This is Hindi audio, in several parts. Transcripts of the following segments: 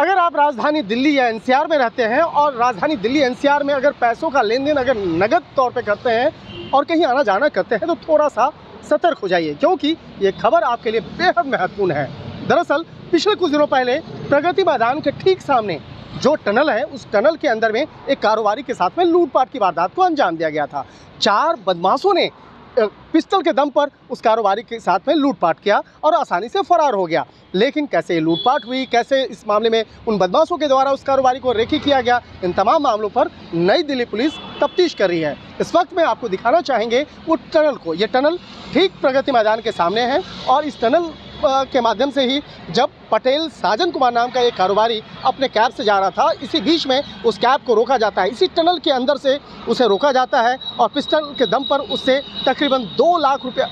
अगर आप राजधानी दिल्ली या एनसीआर में रहते हैं और राजधानी दिल्ली एनसीआर में अगर पैसों का लेन देन अगर नगद तौर पे करते हैं और कहीं आना जाना करते हैं तो थोड़ा सा सतर्क हो जाइए, क्योंकि ये खबर आपके लिए बेहद महत्वपूर्ण है। दरअसल, पिछले कुछ दिनों पहले प्रगति मैदान के ठीक सामने जो टनल है, उस टनल के अंदर में एक कारोबारी के साथ में लूटपाट की वारदात को अंजाम दिया गया था। चार बदमाशों ने पिस्टल के दम पर उस कारोबारी के साथ में लूटपाट किया और आसानी से फरार हो गया। लेकिन कैसे लूटपाट हुई, कैसे इस मामले में उन बदमाशों के द्वारा उस कारोबारी को रेखी किया गया, इन तमाम मामलों पर नई दिल्ली पुलिस तफ्तीश कर रही है। इस वक्त मैं आपको दिखाना चाहेंगे वो टनल को। ये टनल ठीक प्रगति मैदान के सामने है और इस टनल के माध्यम से ही जब पटेल साजन कुमार नाम का एक कारोबारी अपने कैब से जा रहा था, इसी बीच में उस कैब को रोका जाता है। इसी टनल के अंदर से उसे रोका जाता है और पिस्टल के दम पर उससे तकरीबन दो लाख रुपये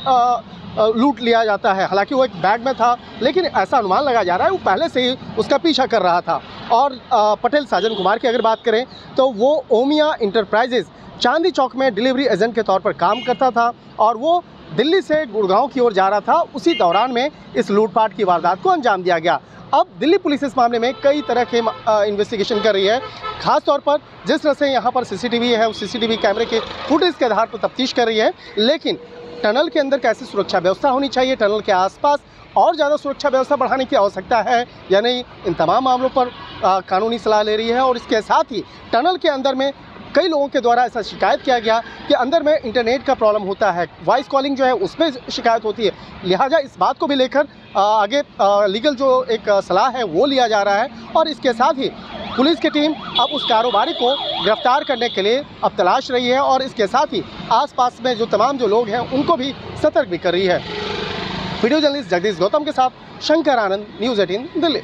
लूट लिया जाता है। हालाँकि वो एक बैग में था, लेकिन ऐसा अनुमान लगाया जा रहा है, वो पहले से ही उसका पीछा कर रहा था। और पटेल साजन कुमार की अगर बात करें तो वो ओमिया इंटरप्राइजेज चांदी चौक में डिलीवरी एजेंट के तौर पर काम करता था और वो दिल्ली से गुड़गांव की ओर जा रहा था। उसी दौरान में इस लूटपाट की वारदात को अंजाम दिया गया। अब दिल्ली पुलिस इस मामले में कई तरह के इन्वेस्टिगेशन कर रही है। खास तौर पर जिस तरह से यहाँ पर सीसीटीवी है, उस सीसीटीवी कैमरे के फुटेज के आधार पर तफ्तीश कर रही है, लेकिन टनल के अंदर कैसी सुरक्षा व्यवस्था होनी चाहिए, टनल के आसपास और ज़्यादा सुरक्षा व्यवस्था बढ़ाने की आवश्यकता है, या नहीं, इन तमाम मामलों पर कानूनी सलाह ले रही है और इसके साथ ही टनल के अंदर में कई लोगों के द्वारा ऐसा शिकायत किया गया कि अंदर में इंटरनेट का प्रॉब्लम होता है, वॉइस कॉलिंग जो है उसमें शिकायत होती है। लिहाजा इस बात को भी लेकर आगे लीगल जो एक सलाह है वो लिया जा रहा है और इसके साथ ही पुलिस की टीम अब उस कारोबारी को गिरफ़्तार करने के लिए अब तलाश रही है और इसके साथ ही आसपास में जो तमाम जो लोग हैं, उनको भी सतर्क भी कर रही है। वीडियो जर्नलिस्ट जगदीश गौतम के साथ शंकर आनंद, न्यूज़ एटीन, दिल्ली।